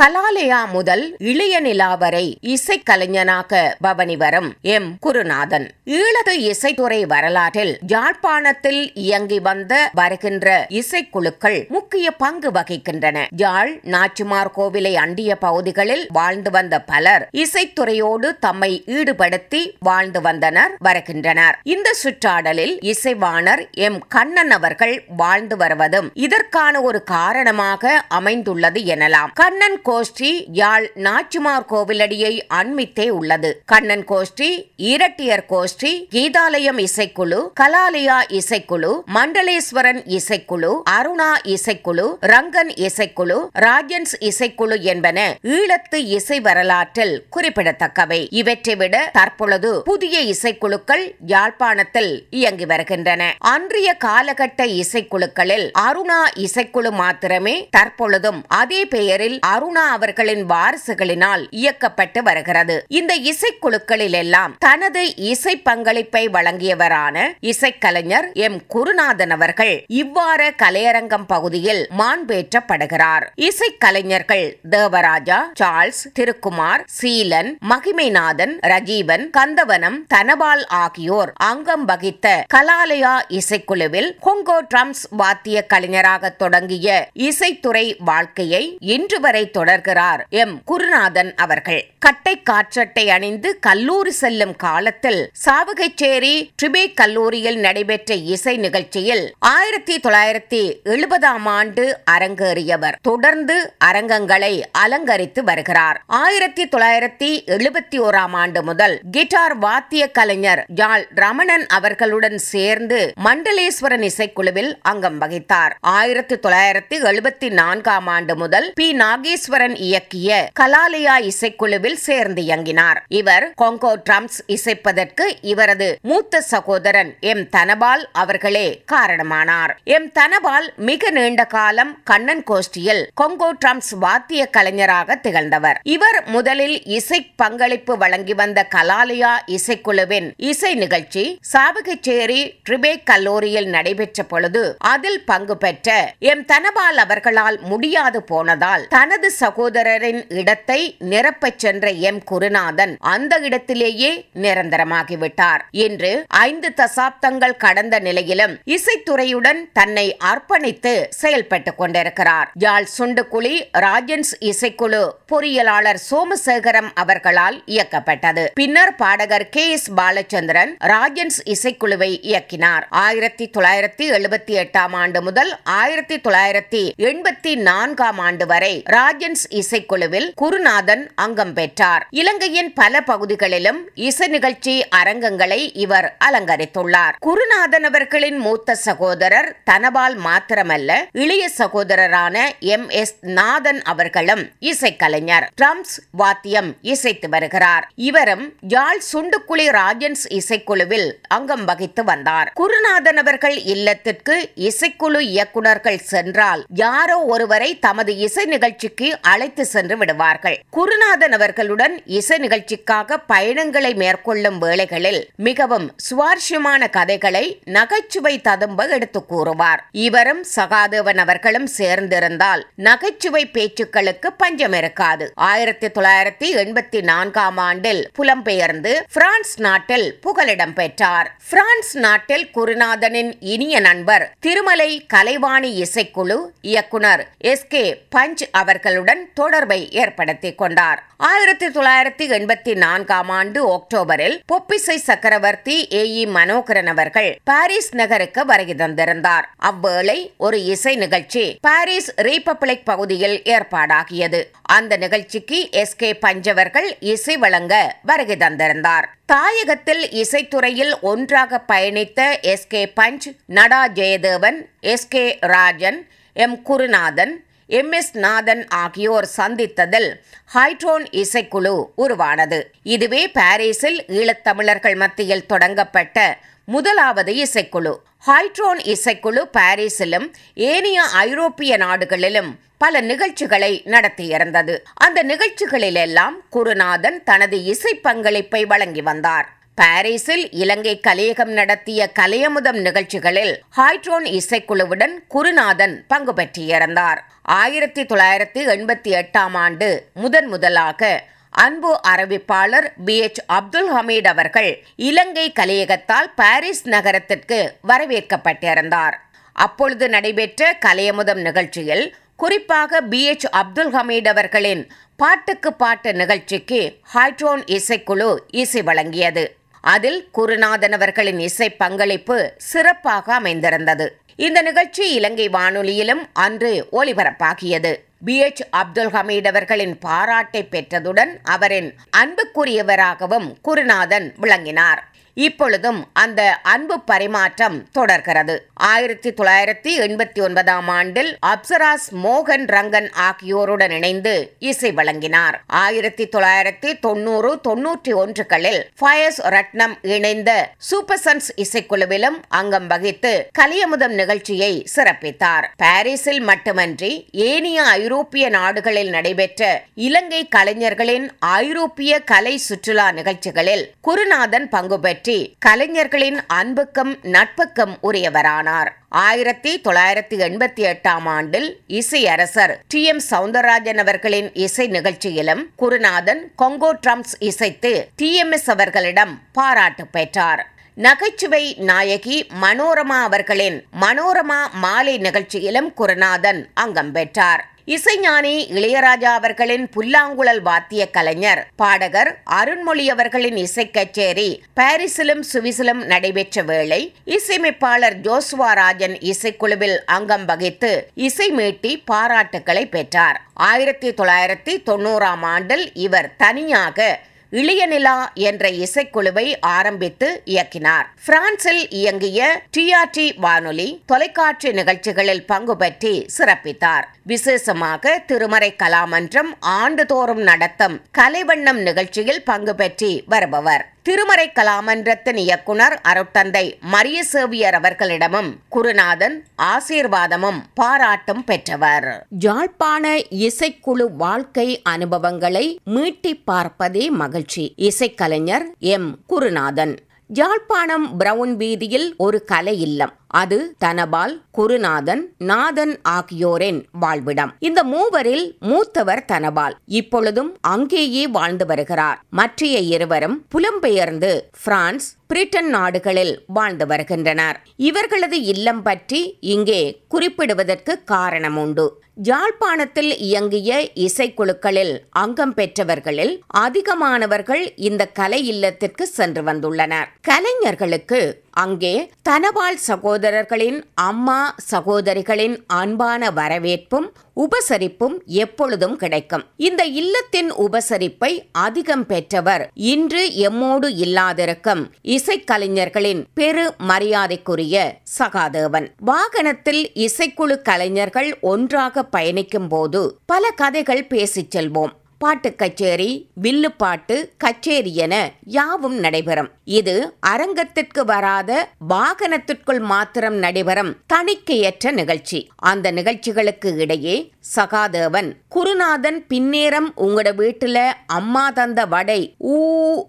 கலாலயா முதல் இளைய நிலா வரை இசைக்கலைஞனாக பவனி வரும் எம். குருநாதன். ஈழது இசைத்துறை வரலாற்றில் யாழ்ப்பாணத்தில் இயங்கி வந்த வருகின்ற இசைக்குழுக்கள் முக்கிய பங்கு வகிக்கின்றன. யாழ் நாச்சிமார் கோவிலை அண்டிய பகுதிகளில் வாழ்ந்து வந்த பலர் இசைத்துறையோடு தம்மை ஈடுபடுத்தி வாழ்ந்து வந்தனர் வருகின்றனர். இந்த சுற்றாடலில் இசைவாணர் எம். கண்ணன் அவர்கள் வாழ்ந்து வருவதும் இதற்கான ஒரு காரணமாக அமைந்துள்ளது எனலாம். கண்ணன் கோஷ்டி யாழ் நாச்சிமார் கோவிலடியை அண்மித்தே உள்ளது. கண்ணன் கோஷ்டி இரட்டியர் கோஷ்டி கீதாலயம் இசைக்குழு கலாலயா இசைக்குழு மண்டலேஸ்வரன் இசைக்குழு அருணா இசைக்குழு ரங்கன் இசைக்குழு ராஜன்ஸ் இசைக்குழு என்பன ஈழத்து இசை வரலாற்றில் குறிப்பிடத்தக்கவை. இவற்றை விட தற்பொழுது புதிய இசைக்குழுக்கள் யாழ்ப்பாணத்தில் இயங்கி வருகின்றன. அன்றைய காலகட்ட இசைக்குழுக்களில் அருணா இசைக்குழு மாத்திரமே தற்பொழுதும் அதே பெயரில் அருணா அவர்களின் வாரிசுகளினால் இயக்கப்பட்டு வருகிறது. இந்த இசைக்குழுக்களில் எல்லாம் தனது இசை பங்களிப்பை வழங்கியவரான இசைக்கலைஞர் எம். குருநாதன் அவர்கள் இவ்வாறு கலையரங்கம் பகுதியில் மாண்பேற்றப்படுகிறார் இசைக்கலைஞர்கள் தேவராஜா சார்ல்ஸ் திருக்குமார் சீலன் மகிமைநாதன் ரஜீவன் கந்தவனம் தனபால் ஆகியோர் அங்கம் வகித்த கலாலயா இசைக்குழுவில் கொங்கோ ட்ரம்ஸ் வாத்திய கலைஞராக தொடங்கிய இசைத்துறை வாழ்க்கையை இன்று வரை தொடர்கிறார். எம். குருநாதன் அவர்கள். கட்டை காற்றட்டை அணிந்து கல்லூரி செல்லும் காலத்தில் சாவகச்சேரி ட்ரிபே கல்லூரியில் நடைபெற்ற இசை நிகழ்ச்சியில் ஆயிரத்தி தொள்ளாயிரத்தி எழுபதாம் ஆண்டு அரங்கேறியவர். தொடர்ந்து அரங்கங்களை அலங்கரித்து வருகிறார். ஆயிரத்தி தொள்ளாயிரத்தி எழுபத்தி ஓராம் ஆண்டு முதல் கிட்டார் வாத்திய கலைஞர் ஜால் ரமணன் அவர்களுடன் சேர்ந்து மண்டலேஸ்வரன் இசைக்குழுவில் அங்கம் வகித்தார். ஆயிரத்தி தொள்ளாயிரத்தி எழுபத்தி நான்காம் ஆண்டு முதல் பி. நாகேஸ்வரன் இயக்கிய கலாலயா இசைக்குழுவில் சேர்ந்து இயங்கினார். இவர் கொங்கோ ட்ரம்ஸ் இசைப்பதற்கு இவரது மூத்த சகோதரன் எம். தனபால் அவர்களே காரணமானார். எம். தனபால் மிக நீண்ட காலம் கண்ணன் கோஷ்டியில் கொங்கோ ட்ரம்ஸ் வாத்திய கலைஞராக திகழ்ந்தவர். இவர் முதலில் இசை பங்களிப்பு வழங்கி வந்த கலாலயா இசைக்குழுவின் இசை நிகழ்ச்சி சாவகச்சேரி ட்ரிபே கல்லூரியில் நடைபெற்ற பொழுது அதில் பங்கு பெற்ற எம். தனபால் அவர்களால் முடியாது போனதால் தனது சகோதரரின் இடத்தை நிரப்பச் சென்ற எம். குருநாதன் அந்த இடத்திலேயே நிரந்தரமாகிவிட்டார். இன்று ஐந்து தசாப்தங்கள் கடந்த நிலையிலும் இசைத்துறையுடன் தன்னை அர்ப்பணித்து செயல்பட்டுக் கொண்டிருக்கிறார். யாழ் சுண்டுக்குழி ராஜன்ஸ் இசைக்குழு பொறியியலாளர் சோமசேகரம் அவர்களால் இயக்கப்பட்டது. பின்னர் பாடகர் கே. எஸ். பாலச்சந்திரன் ராஜன்ஸ் இசைக்குழுவை இயக்கினார். ஆயிரத்தி தொள்ளாயிரத்தி எழுபத்தி எட்டாம் ஆண்டு முதல் ஆயிரத்தி தொள்ளாயிரத்தி எண்பத்தி நான்காம் ஆண்டு வரை ராஜன்ஸ் இசைக்குழுவில் குருநாதன் அங்கம் பெற்றார். இலங்கையின் பல பகுதிகளிலும் இசை நிகழ்ச்சி அரங்கங்களை இவர் அலங்கரித்துள்ளார். குருநாதன் அவர்களின் மூத்த சகோதரர் தனபால் மாத்திரமல்ல இளைய சகோதரரான எம். எஸ். நாதன் அவர்களும் இசைக்கலைஞர் ட்ரம்ஸ் வாத்தியம் இசைத்து வருகிறார். இவரும் யாழ் சுண்டுக்குழி ராஜன்ஸ் இசைக்குழுவில் அங்கம் வகித்து வந்தார். குருநாதன் அவர்கள் இல்லத்திற்கு இசைக்குழு இயக்குனர்கள் சென்றால் யாரோ ஒருவரை தமது இசை நிகழ்ச்சிக்கு அழைத்து சென்று விடுவார்கள். குருநாதன் அவர்களுடன் இசை நிகழ்ச்சிக்காக பயணங்களை மேற்கொள்ளும் வேளைகளில் மிகவும் சுவாரஸ்யமான கதைகளை நகைச்சுவை ததும்ப எடுத்து கூறுவார். இவரும் சகாதேவன் அவர்களும் சேர்ந்திருந்தால் நகைச்சுவை பேச்சுக்களுக்கு பஞ்சம் இருக்காது. ஆயிரத்தி தொள்ளாயிரத்தி எண்பத்தி நான்காம் ஆண்டில் புலம்பெயர்ந்து பிரான்ஸ் நாட்டில் புகலிடம் பெற்றார். பிரான்ஸ் நாட்டில் குருநாதனின் இனிய நண்பர் திருமலை கலைவாணி இசைக்குழு இயக்குனர் எஸ் கே பஞ்ச் அவர்களுடன் தொடர்பை ஏற்படுத்திக் கொண்டார். ஆயிரத்தி தொள்ளாயிரத்தி எண்பத்தி நான்காம் ஆண்டு அக்டோபரில் பொப்பிசை சக்கரவர்த்தி ஏ. இ. மனோகரன் அவர்கள் பாரிஸ் நகருக்கு வருகை தந்திருந்தார். அவ்வேளை ஒரு இசை நிகழ்ச்சி பாரிஸ் ரீபப்ளிக் பகுதியில் ஏற்பாடாகியது. அந்த நிகழ்ச்சிக்கு எஸ். கே. பஞ்சவர்கள் இசை வழங்க வருகை தந்திருந்தார். தாயகத்தில் இசைத்துறையில் ஒன்றாக பயணித்த எஸ். கே. பஞ்ச் நடா Jeyadevan S. K. Rajan M. Gurunathan M S Nathan ஆகியோர் சந்தித்ததில் ஹைட்ரோன் இசைக்குழு உருவானது. இதுவே பாரிஸில் ஈழத்தமிழர்கள் மத்தியில் தொடங்கப்பட்ட முதலாவது இசைக்குழு. ஹைட்ரோன் இசைக்குழு பாரிஸிலும் ஏனைய ஐரோப்பிய நாடுகளிலும் பல நிகழ்ச்சிகளை நடத்தியிருந்தது. அந்த நிகழ்ச்சிகளிலெல்லாம் குருநாதன் தனது இசை பங்களிப்பை வழங்கி வந்தார். பாரிஸில் இலங்கை கலையகம் நடத்திய கலையமுதம் நிகழ்ச்சிகளில் ஹாய்ட்ரோன் இசைக்குழுவுடன் குருநாதன் பங்கு பெற்றிருந்தார். ஆயிரத்தி தொள்ளாயிரத்தி எண்பத்தி எட்டாம் ஆண்டு முதன் முதலாக அன்பு அறிவிப்பாளர் பி. எச். அப்துல் ஹமீட் அவர்கள் இலங்கை கலையகத்தால் பாரிஸ் நகரத்திற்கு வரவேற்கப்பட்டிருந்தார். அப்பொழுது நடைபெற்ற கலையமுதம் நிகழ்ச்சியில் குறிப்பாக பி. எச். அப்துல் ஹமீட் அவர்களின் பாட்டுக்கு பாட்டு நிகழ்ச்சிக்கு ஹைட்ரோன் இசைக்குழு இசை வழங்கியது. அதில் குருநாதன் அவர்களின் இசை பங்களிப்பு சிறப்பாக அமைந்திருந்தது. இந்த நிகழ்ச்சி இலங்கை வானொலியிலும் அன்று ஒளிபரப்பாகியது பி. எச். அப்துல் ஹமீட் அவர்களின் பாராட்டை பெற்றதுடன் அவரின் அன்புக்குரியவராகவும் குருநாதன் விளங்கினார். இப்பொழுதும் அந்த அன்பு பரிமாற்றம் தொடர்கிறது. ஆயிரத்தி தொள்ளாயிரத்தி எண்பத்தி ஒன்பதாம் ஆண்டில் அப்சராஸ் மோகன் ரங்கன் ஆகியோருடன் இணைந்து இசை வழங்கினார். ஆயிரத்தி தொள்ளாயிரத்தி தொண்ணூறு தொன்னூற்றி ஒன்றுகளில் ஃபயஸ் ரத்னம் இணைந்த சூப்பர்சன்ஸ் இசைக்குழுவிலும் அங்கம் வகித்து கலியமுதம் நிகழ்ச்சியை சிறப்பித்தார். பாரிஸில் மட்டுமன்றி ஏனைய ஐரோப்பிய நாடுகளில் நடைபெற்ற இலங்கை கலைஞர்களின் ஐரோப்பிய கலை சுற்றுலா நிகழ்ச்சிகளில் குருநாதன் பங்கு பெற்று கலைஞர்களின் அன்புக்கும் நட்புக்கும் உரியவரானார். ஆயிரத்தி தொள்ளாயிரத்தி எண்பத்தி எட்டாம் ஆண்டில் இசை அரசர் டி. எம். சவுந்தரராஜன் அவர்களின் இசை நிகழ்ச்சியிலும் குருநாதன் கொங்கோ ட்ரம்ஸ் இசைத்து டி. எம். எஸ். அவர்களிடம் பாராட்டு பெற்றார். நகைச்சுவை நாயகி மனோரமா அவர்களின் மனோரமா மாலை நிகழ்ச்சியிலும் குருநாதன் அங்கம் பெற்றார். இசைஞானி இளையராஜா அவர்களின் புல்லாங்குழல் வாத்திய கலைஞர் பாடகர் அருண்மொழி அவர்களின் இசை கச்சேரி பாரிஸிலும் சுவிஸிலும் நடைபெற்ற வேளை இசையமைப்பாளர் ஜோசுவா ராஜன் இசைக்குழுவில் அங்கம் வகித்து இசை மீட்டி பாராட்டுக்களை பெற்றார். ஆயிரத்தி தொள்ளாயிரத்தி தொண்ணூறாம் ஆண்டில் இவர் தனியாக இளைய நிலா என்ற இசைக்குழுவை ஆரம்பித்து இயக்கினார். பிரான்சில் இயங்கிய டிஆர்டி வானொலி தொலைக்காட்சி நிகழ்ச்சிகளில் பங்கு பற்றி சிறப்பித்தார். விசேஷமாக திருமறை கலாமன்றம் ஆண்டுதோறும் நடத்தும் கலைவண்ணம் நிகழ்ச்சியில் பங்கு பெற்றி வருபவர். திருமறை கலாமன்றத்தின் இயக்குனர் அருட்தந்தை மரிய சேவியர் அவர்களிடமும் குருநாதன் ஆசீர்வாதமும் பாராட்டும் பெற்றவர். ஜாழ்ப்பாண இசைக்குழு வாழ்க்கை அனுபவங்களை மீட்டி பார்ப்பதே மகிழ்ச்சி. இசைக்கலைஞர் எம். குருநாதன். யாழ்ப்பாணம் பிரவுன் வீதியில் ஒரு கலை இல்லம். அது தனபால் குருநாதன் நாதன் ஆகியோரின் வாழ்விடம். இந்த மூவரில் மூத்தவர் தனபால். இப்பொழுதும் அங்கேயே வாழ்ந்து வருகிறார். மற்றைய இருவரும் புலம்பெயர்ந்து பிரான்ஸ் பிரிட்டன் நாடுகளில் வாழ்ந்து வருகின்றனர். இவர்களது இல்லம் பற்றி இங்கே குறிப்பிடுவதற்கு காரணம் உண்டு யாழ்ப்பாணத்தில் இயங்கிய இசைக்குழுக்களில் அங்கம் பெற்றவர்களில் அதிகமானவர்கள் இந்த கலை இல்லத்திற்கு சென்று வந்துள்ளனர். கலைஞர்களுக்கு அங்கே தனபால் சகோதரர்களின் அம்மா சகோதரிகளின் அன்பான வரவேற்பும் உபசரிப்பும் எப்பொழுதும் கிடைக்கும். இந்த இல்லத்தின் உபசரிப்பை அதிகம் பெற்றவர் இன்று எம்மோடு இல்லாதிருக்கும் இசைக்கலைஞர்களின் பெரு மரியாதைக்குரிய சகாதேவன். வாகனத்தில் இசைக்குழு கலைஞர்கள் ஒன்றாக பயணிக்கும் போது பல கதைகள் பேசிச் செல்வோம். பாட்டு கச்சேரி வில்லுப்பாட்டு கச்சேரி என யாவும் நடைபெறும். இது அரங்கத்திற்கு வராத வாகனத்திற்குள் மாத்திரம் நடைபெறும் தணிக்கையற்ற நிகழ்ச்சி. அந்த நிகழ்ச்சிகளுக்கு இடையே சகாதேவன் குருநாதன் பின்னேரம் உங்களோட வீட்டுல அம்மா தந்த வடை ஊ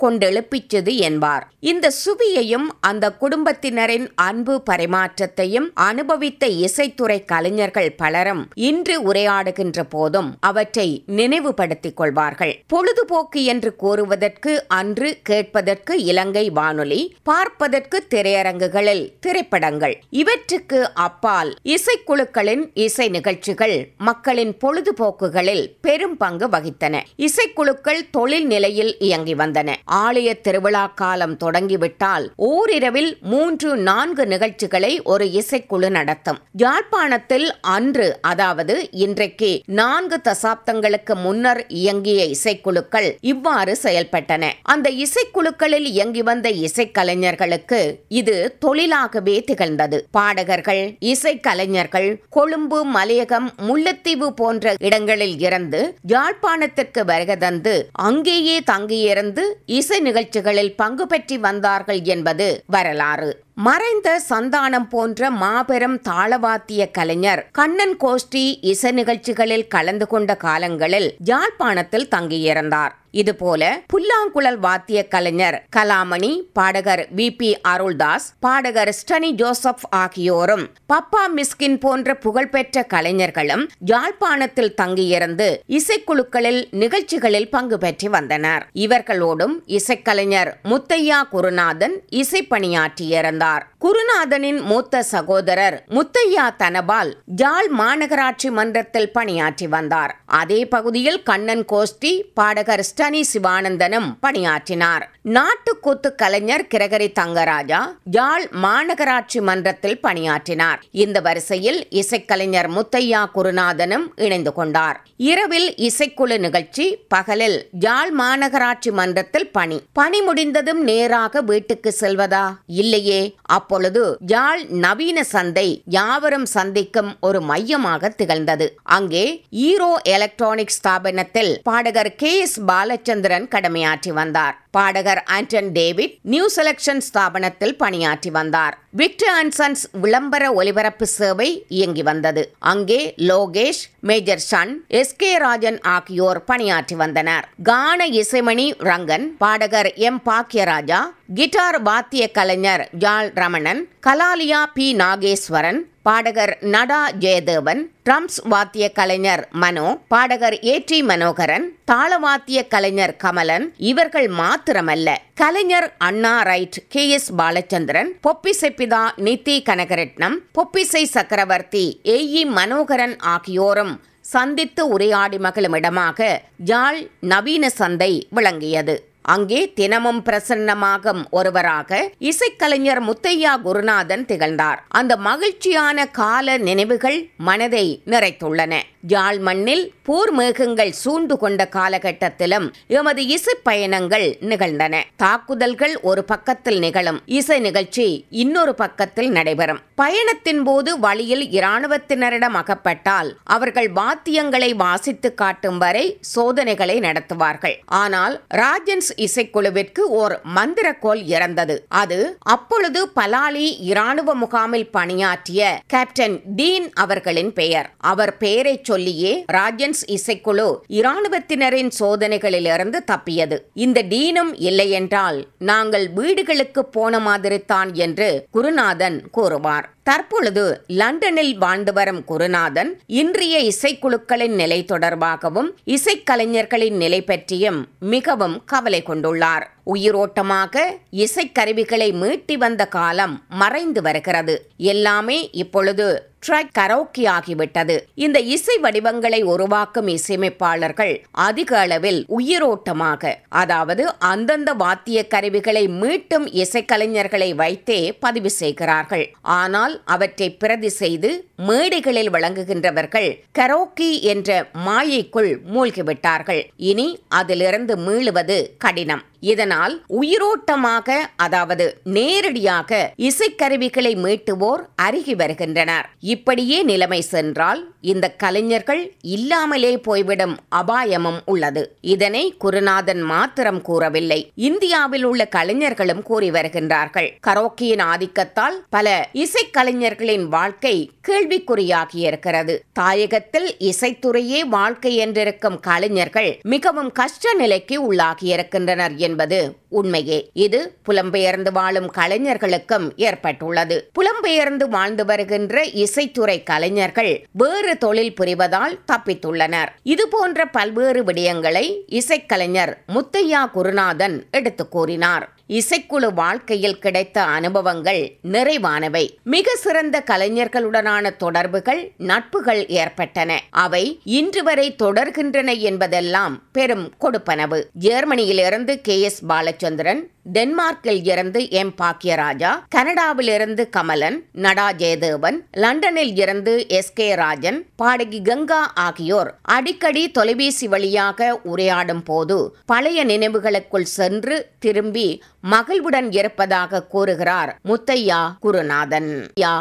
கொண்டெழுப்பிச்சது என்பார். இந்த சுவியையும் அந்த குடும்பத்தினரின் அன்பு பரிமாற்றத்தையும் அனுபவித்த இசைத்துறை கலைஞர்கள் பலரும் இன்று உரையாடுகின்ற போதும் அவற்றை நினைவுபடுத்திக் கொள்வார்கள். பொழுதுபோக்கு என்று கூறுவதற்கு அன்று கேட்பதற்கு இலங்கை வானொலி பார்ப்பதற்கு திரையரங்குகளில் திரைப்படங்கள். இவற்றுக்கு அப்பால் இசைக்குழுக்களின் இசை நிகழ்ச்சிகள் மக்களின் பொழுதுபோக்குகளில் பெரும் பங்கு வகித்தன. இசைக்குழுக்கள் தொழில் நிலையில் இயங்கி வந்தன. ஆலய திருவிழா காலம் தொடங்கிவிட்டால் ஓரிரவில் மூன்று நான்கு நிகழ்ச்சிகளை ஒரு இசைக்குழு நடத்தும். யாழ்ப்பாணத்தில் அன்று அதாவது இன்றைக்கு நான்கு தசாப்தங்களுக்கு முன்னர் இயங்கிய இசைக்குழுக்கள் இவ்வாறு செயல்பட்டன. அந்த இசைக்குழுக்களில் இயங்கி வந்த இசைக்கலைஞர்களுக்கு இது தொழிலாகவே திகழ்ந்தது. பாடகர்கள் இசைக்கலைஞர்கள் கொழும்பு மலையகம் முல்லைத்தீவு போன்ற இடங்களில் இருந்து யாழ்ப்பாணத்திற்கு வருகை தந்து அங்கேயே தங்கியிருந்து இசை நிகழ்ச்சிகளில் பங்கு பெற்றி வந்தார்கள் என்பது வரலாறு. மறைந்த சந்தானம் போன்ற மாபெரும் தாளவாத்திய கலைஞர் கண்ணன் கோஷ்டி இசை நிகழ்ச்சிகளில் கலந்து கொண்ட காலங்களில் யாழ்ப்பாணத்தில் தங்கியிருந்தார். இதுபோல புல்லாங்குழல் வாத்திய கலைஞர் கலாமணி பாடகர் வி பி அருள்தாஸ் பாடகர் ஸ்டனி ஜோசப் ஆகியோரும் பப்பா மிஸ்கின் போன்ற புகழ்பெற்ற கலைஞர்களும் யாழ்ப்பாணத்தில் தங்கியிருந்து இசைக்குழுக்களில் நிகழ்ச்சிகளில் பங்கு பெற்று வந்தனர். இவர்களோடும் இசைக்கலைஞர் முத்தையா குருநாதன் இசை பணியாற்றியிருந்தார் குருநாதனின் மூத்த சகோதரர் முத்தையா தனபால் ஜாழ் மாநகராட்சி மன்றத்தில் பணியாற்றி வந்தார். அதே பகுதியில் கண்ணன் கோஷ்டி பாடகர் தனி சிவானந்தனும் பணியாற்றினார். நாட்டுக்கூத்து கலைஞர் கிரகரி தங்கராஜா யாழ் மாநகராட்சி மன்றத்தில் பணியாற்றினார். இந்த வரிசையில் இசைக்கலைஞர் முத்தையா குருநாதனும் இணைந்து கொண்டார். இரவில் இசைக்குழு நிகழ்ச்சி பகலில் யாழ் மாநகராட்சி மன்றத்தில் பணி. பணி முடிந்ததும் நேராக வீட்டுக்கு செல்வதா? இல்லையே. அப்பொழுது யாழ் நவீன சந்தை யாவரும் சந்திக்கும் ஒரு மையமாக திகழ்ந்தது. அங்கே ஈரோ எலக்ட்ரானிக் ஸ்தாபனத்தில் பாடகர் கே எஸ் பால பாலச்சந்திரன் கடமையாற்றி வந்தார். பாடகர் ஆண்டன் டேவிட் நியூ செலக்ஷன் ஸ்தாபனத்தில் பணியாற்றி வந்தார். விக்டர் அண்ட் சன்ஸ் விளம்பர ஒலிபரப்பு சேவை இயங்கி வந்தது. அங்கே லோகேஷ் மேஜர் சன் எஸ் கே ராஜன் ஆகியோர் பணியாற்றி வந்தனர். கான இசைமணி ரங்கன் பாடகர் எம் பாக்கியராஜா கிட்டார் வாத்திய கலைஞர் ஜால் ரமணன் கலாலியா பி நாகேஸ்வரன் பாடகர் நடா ஜெயதேவன் ட்ரம்ஸ் வாத்திய கலைஞர் மனோ பாடகர் ஏ டி மனோகரன் தாளவாத்திய கலைஞர் கமலன் இவர்கள் மாத்திரமல்ல. கலைஞர் அண்ணா ரைட் கே எஸ் பாலச்சந்திரன் பொப்பிசை பிதா நித்தி கனகரட்னம் பொப்பிசை சக்கரவர்த்தி ஏ இ மனோகரன் ஆகியோரும் சந்தித்து உரையாடி மகிழும் இடமாக ஜாழ் நவீன சந்தை விளங்கியது. அங்கே தினமும் பிரசன்னமாகும் ஒருவராக இசைக்கலைஞர் முத்தையா குருநாதன் திகழ்ந்தார். அந்த மகிழ்ச்சியான கால நினைவுகள் மனதை நிறைத்துள்ளன. யாழ் மண்ணில் போர் மேகங்கள் சூழ்ந்து கொண்ட காலகட்டத்திலும் எமது இசை பயணங்கள் நிகழ்ந்தன. தாக்குதல்கள் ஒரு பக்கத்தில் நிகழும். இசை நிகழ்ச்சி இன்னொரு பக்கத்தில் நடைபெறும். பயணத்தின் போது வழியில் இராணுவத்தினரிடம் அகப்பட்டால் அவர்கள் வாத்தியங்களை வாசித்து காட்டும் வரை சோதனைகளை நடத்துவார்கள். ஆனால் ராஜன்ஸ் இசைக்குழுவிற்கு ஓர் மந்திரக்கோல் இறந்தது. அது அப்பொழுது பலாலி இராணுவ முகாமில் பணியாற்றிய கேப்டன் டீன் அவர்களின் பெயர். அவர் பெயரை சொல்லியே ராஜன்ஸ் இசைக்குழு இராணுவத்தினரின் சோதனைகளிலிருந்து தப்பியது. இந்த டீனும் இல்லையென்றால் நாங்கள் வீடுகளுக்கு போன மாதிரித்தான் என்று குருநாதன் கூறுவார். தற்பொழுது லண்டனில் வாழ்ந்து வரும் குருநாதன் இன்றைய இசைக்குழுக்களின் நிலை தொடர்பாகவும் இசைக்கலைஞர்களின் நிலை பற்றியும் மிகவும் கவலை கொண்டுள்ளார். உயிரோட்டமாக இசைக்கருவிகளை மீட்டி வந்த காலம் மறைந்து வருகிறது. எல்லாமே இப்பொழுது ட்ரக் கரோக்கி ஆகிவிட்டது. இந்த இசை வடிவங்களை உருவாக்கும் இசையமைப்பாளர்கள் அதிக அளவில் உயிரோட்டமாக அதாவது அந்தந்த வாத்திய கருவிகளை மீட்டும் இசைக்கலைஞர்களை வைத்தே பதிவு செய்கிறார்கள். ஆனால் அவற்றை பிரதி செய்து மேடைகளில் வழங்குகின்றவர்கள் கரோக்கி என்ற மாயைக்குள் மூழ்கிவிட்டார்கள். இனி அதிலிருந்து மீளுவது கடினம். இதனால் உயிரோட்டமாக அதாவது நேரடியாக இசைக்கருவிகளை மீட்டுவோர் அருகி வருகின்றனர். இப்படியே நிலைமை சென்றால் இந்த கலைஞர்கள் இல்லாமலே போய்விடும் அபாயமும் உள்ளது. இதனை குருநாதன் மாத்திரம் கூறவில்லை. இந்தியாவில் உள்ள கலைஞர்களும் கூறி வருகின்றார்கள். கரோக்கியின் ஆதிக்கத்தால் பல இசைக்கலைஞர்களின் வாழ்க்கை கேள்விக்குறியாகியிருக்கிறது. தாயகத்தில் இசைத்துறையே வாழ்க்கை என்றிருக்கும் கலைஞர்கள் மிகவும் கஷ்ட நிலைக்கு உள்ளாகியிருக்கின்றனர் என்பது என்பது உண்மையே. இது புலம்பெயர்ந்து வாழும் கலைஞர்களுக்கும் ஏற்பட்டுள்ளது. புலம்பெயர்ந்து வாழ்ந்து வருகின்ற இசைத்துறை கலைஞர்கள் வேறு தொழில் புரிவதால் தப்பித்துள்ளனர். இது போன்ற பல்வேறு விடயங்களை இசைக்கலைஞர் முத்தையா குருநாதன் எடுத்து கூறினார். இசைக்குழு வாழ்க்கையில் கிடைத்த அனுபவங்கள் நிறைவானவை. மிக சிறந்த கலைஞர்களுடனான தொடர்புகள் நட்புகள் ஏற்பட்டன. அவை இன்று வரை தொடர்கின்றன என்பதெல்லாம் பெரும் கொடுப்பனவு. ஜெர்மனியிலிருந்து கே எஸ் பாலச்சந்திரன் டென்மார்க்கில் இருந்து எம் பாக்கியராஜா கனடாவில் இருந்து கமலன் நடா ஜெயதேவன் லண்டனில் இருந்து எஸ் கே ராஜன் பாடகி கங்கா ஆகியோர் அடிக்கடி தொலைபேசி வழியாக உரையாடும் போது பழைய நினைவுகளுக்குள் சென்று திரும்பி மகிழ்வுடன் இருப்பதாக கூறுகிறார் முத்தையா குருநாதன். யா